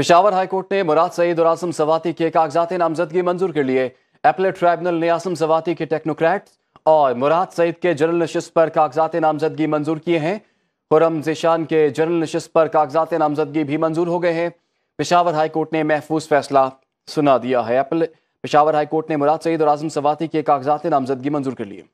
Peshawar high court ने मुराद सईद और आसम सवाती के कागजात नामजदगी मंजूर कर लिए एपलेट ट्राइब्यूनल ने आसम सवाती के टेक्नोक्रैट और मुराद सईद के जनरल नशस्त पर कागजात नामजदगी मंजूर किए हैं। खुरम जिशान के जनरल नशस्त पर कागजात नामजदगी भी मंजूर हो गए हैं। पिशावर हाईकोर्ट ने महफूज फैसला सुना दिया है। पेशावर हाईकोर्ट ने मुराद सईद और आज़म सवाती के कागजात नामजदगी मंजूर कर लिए